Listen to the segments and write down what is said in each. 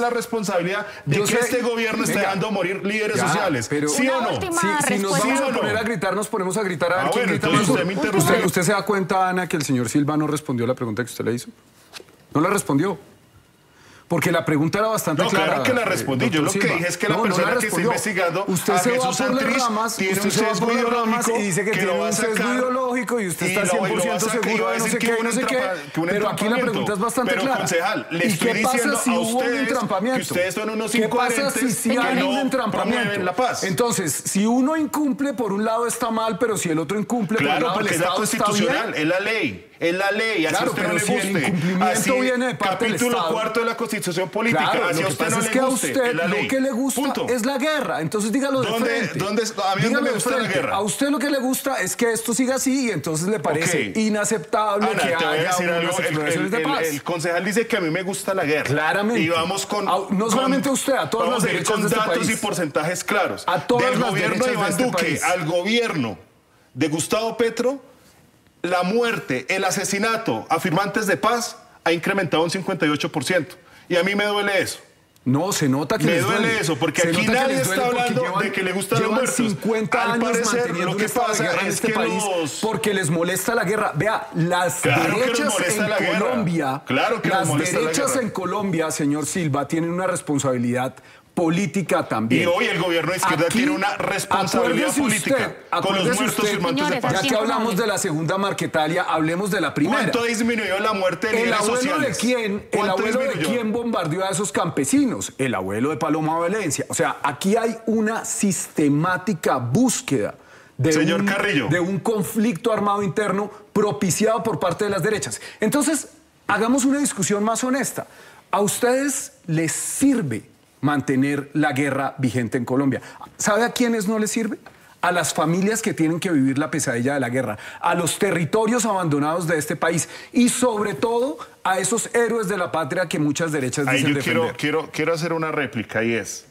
la responsabilidad de Yo que sé- este gobierno esté venga. dejando morir líderes Ya, sociales. pero- ¿Sí o no? Si, si nos vamos ¿Sí o a poner a gritar, nos ponemos a gritar a ver Ah, quién bueno, grita usted. ¿Usted, usted se da cuenta, Ana, que el señor Silva no respondió la pregunta que usted le hizo? No la respondió. Porque la pregunta era bastante No, clara. claro que la eh, respondí. doctor Yo lo que dije es que la No, no persona que está investigando usted a se va Jesús las ramas, tiene usted un se va sesgo ideológico y dice que, que tiene va un sesgo ideológico y usted está lo- y lo va a 100% sacar y seguro va de no sé qué, no sé qué. Pero aquí la pregunta es bastante Pero, clara. concejal, le ¿Y estoy qué pasa si hubo un entrampamiento? ustedes son unos ¿Qué pasa si sí hay un entrampamiento? la paz. Entonces, si uno incumple, por un lado está mal, pero si el otro incumple, por el lado del porque es la está constitucional, bien. es la ley, es la ley, así Claro, a usted no le si guste. así, viene de parte capítulo cuarto de la constitución política, Claro, así lo a que usted no es le que a guste, usted es la ley. lo que le gusta Punto. es la guerra. Entonces dígalo de ¿Dónde- frente. dónde- a mí Dígalo me gusta la guerra? A usted lo que le gusta es que esto siga así y entonces le parece Ok. inaceptable Ana, que a haya unas. El, de el- paz. el concejal dice que a mí me gusta la guerra. Claramente. Y vamos con. A- no con- solamente a usted, a todas vamos las a derechas con de este datos país. y porcentajes claros. A todas Del las gobierno de Iván este Duque al gobierno de Gustavo Petro, la muerte, el asesinato a firmantes de paz ha incrementado un 58%. Y a mí me duele eso. No, se nota que Me les duele eso, porque Se aquí nadie está hablando llevan- de que le gustan los muertos. 50 Al años parecer, manteniendo lo que pasa guerra en es este que país los- porque les molesta la guerra. Vea, las Claro derechas en la guerra. Colombia, Claro que las la derechas en Colombia, señor Silva, tienen una responsabilidad política también. Y hoy el gobierno de izquierda Aquí, tiene una responsabilidad política usted, con los muertos usted, firmantes de Señores, paz. Ya que hablamos de la segunda marquetalia, hablemos de la primera. ¿Cuánto ha disminuido la muerte de El abuelo sociales? de quién, el ¿Cuánto abuelo de disminuyó? quién bombardeó a esos campesinos, el abuelo de Paloma Valencia. O sea, aquí hay una sistemática búsqueda de, Señor un, Carrillo. de un conflicto armado interno propiciado por parte de las derechas. Entonces, hagamos una discusión más honesta. ¿A ustedes les sirve mantener la guerra vigente en Colombia? ¿Sabe a quiénes no les sirve? A las familias que tienen que vivir la pesadilla de la guerra, a los territorios abandonados de este país y sobre todo a esos héroes de la patria que muchas derechas Ahí dicen yo quiero, defender. quiero, quiero hacer una réplica y es,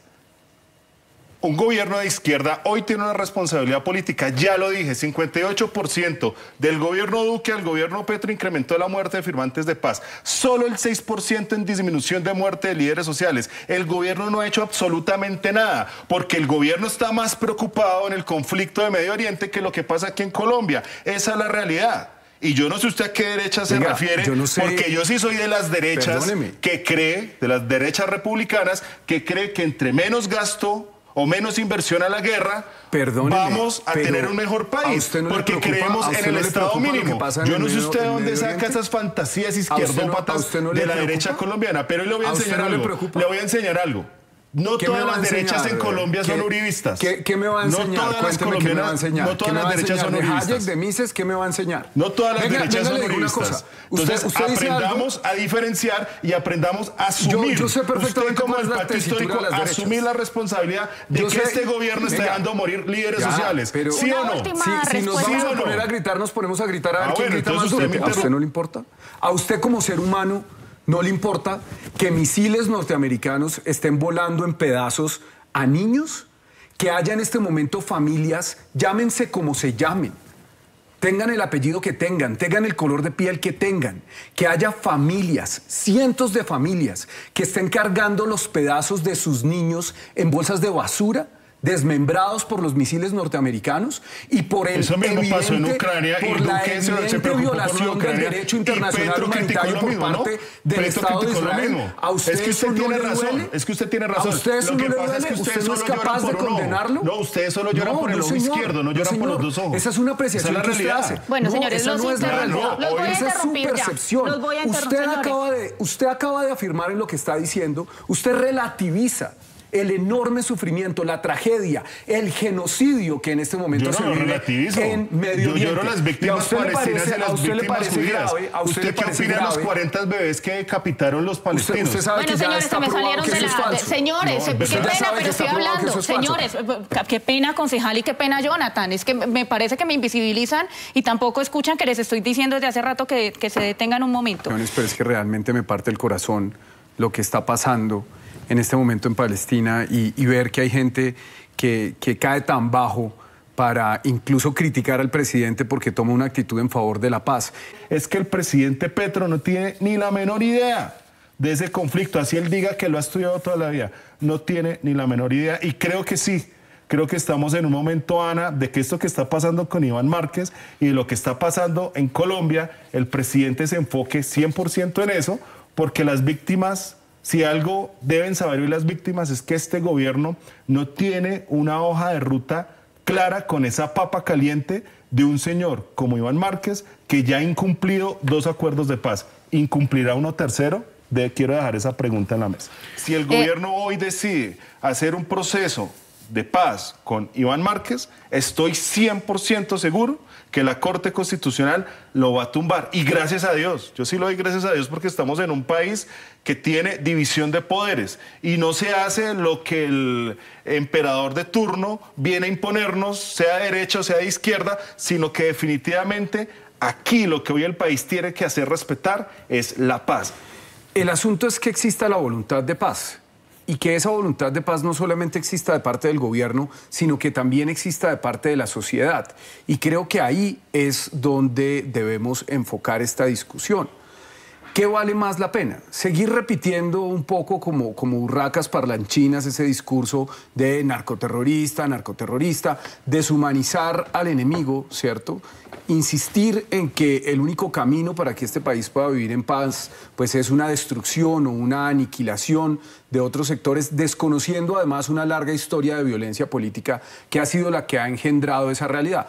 un gobierno de izquierda hoy tiene una responsabilidad política, ya lo dije, 58% del gobierno Duque al gobierno Petro incrementó la muerte de firmantes de paz, solo el 6% en disminución de muerte de líderes sociales. El gobierno no ha hecho absolutamente nada, porque el gobierno está más preocupado en el conflicto de Medio Oriente que lo que pasa aquí en Colombia. Esa es la realidad. Y yo no sé usted a qué derecha se Oiga, refiere, yo no sé- porque yo sí soy de las derechas Perdóneme. que cree, de las derechas republicanas, que cree que entre menos gasto o menos inversión a la guerra, Perdóneme, vamos a tener un mejor ¿a país. no porque preocupa- creemos en el no Estado mínimo. Yo no sé usted dónde saca esas fantasías ¿A usted no- a izquierdópatas no de la preocupa? derecha colombiana. Pero hoy le voy a ¿A usted enseñar no le algo. preocupa? Le voy a enseñar algo. No ¿Qué me todas las derechas enseñar? en Colombia son ¿Qué- uribistas. ¿Qué, qué me va a No enseñar? todas las me va a enseñar. no ¿Qué todas las derechas son ¿De uribistas. Hayek, de Mises, ¿qué me va a enseñar? No todas las Venga, derechas venga, son uribistas. cosa. Usted, Entonces, usted dice algo- aprendamos a diferenciar y aprendamos a asumir. yo sé perfectamente Usted como cuál es el la pacto histórico, de las derechas. asumir la responsabilidad de Yo que sé- este gobierno está venga. dejando morir líderes Ya, sociales. pero- ¿Sí o no? Si, si nos vamos ¿Sí o a no? poner a gritar, nos ponemos a gritar a ver Ah, quién bueno, grita más duro. ¿A usted no le importa? ¿A usted como ser humano no le importa que misiles norteamericanos estén volando en pedazos a niños? Que haya en este momento familias, llámense como se llamen, tengan el apellido que tengan, tengan el color de piel que tengan, que haya familias, cientos de familias, que estén cargando los pedazos de sus niños en bolsas de basura, desmembrados por los misiles norteamericanos y por el Eso mismo pasó en evidente- Ucrania y por la Duque se- se evidente preocupó por lo de violación del derecho internacional humanitario por mismo, ¿no? parte del Petro Estado de lo Israel. mismo. ¿A usted Es que usted no tiene le razón, duele? es que usted tiene razón. ¿A usted eso Lo no que le pasa es duele? que usted ¿Usted no es solo llora capaz de condenarlo? No, ustedes solo lloran por el ojo señor. izquierdo, no lloran por los dos ojos. Esa es una apreciación Esa es que la usted realidad. hace. Bueno, No, señores, esa los no es la interrumpo. realidad. Los voy a Esa es su interrumpir usted acaba de afirmar en lo que está diciendo, usted relativiza el enorme sufrimiento, la tragedia, el genocidio que en este momento Yo no se vive relativizo. en Medio Yo lloro las ¿Y a víctimas palestinas y las víctimas judías. usted, ¿Usted le qué opina de los grave? 40 bebés que decapitaron los palestinos? usted sabe Bueno, que ya señores, está se me salieron que de la... Señores, No, qué pues ya pena, pero estoy hablando. es. Señores, eh, qué pena, concejal, y qué pena, Jonathan. Es que me parece que me invisibilizan y tampoco escuchan que les estoy diciendo desde hace rato que, que se detengan un momento. Pero es que realmente me parte el corazón lo que está pasando en este momento en Palestina y, ver que hay gente que, cae tan bajo para incluso criticar al presidente porque toma una actitud en favor de la paz. Es que el presidente Petro no tiene ni la menor idea de ese conflicto, así él diga que lo ha estudiado toda la vida, no tiene ni la menor idea y creo que sí. Creo que estamos en un momento, Ana, de que esto que está pasando con Iván Márquez y lo que está pasando en Colombia, el presidente se enfoque 100% en eso, porque las víctimas si algo deben saber hoy las víctimas es que este gobierno no tiene una hoja de ruta clara con esa papa caliente de un señor como Iván Márquez que ya ha incumplido dos acuerdos de paz. ¿Incumplirá uno tercero? De, quiero dejar esa pregunta en la mesa. Si el eh, gobierno hoy decide hacer un proceso de paz con Iván Márquez, estoy 100% seguro que la Corte Constitucional lo va a tumbar. Y gracias a Dios, yo sí lo doy gracias a Dios porque estamos en un país que tiene división de poderes y no se hace lo que el emperador de turno viene a imponernos, sea de derecha o sea de izquierda, sino que definitivamente aquí lo que hoy el país tiene que hacer respetar es la paz. El asunto es que exista la voluntad de paz y que esa voluntad de paz no solamente exista de parte del gobierno, sino que también exista de parte de la sociedad. Y creo que ahí es donde debemos enfocar esta discusión. ¿Qué vale más la pena? Seguir repitiendo un poco como, como burracas parlanchinas ese discurso de narcoterrorista, narcoterrorista, deshumanizar al enemigo, ¿cierto? Insistir en que el único camino para que este país pueda vivir en paz pues es una destrucción o una aniquilación de otros sectores, desconociendo además una larga historia de violencia política que ha sido la que ha engendrado esa realidad.